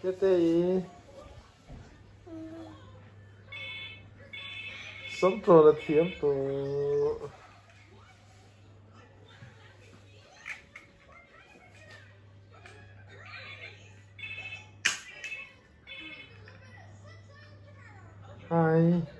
姐姐姨，松果的甜补。嗨。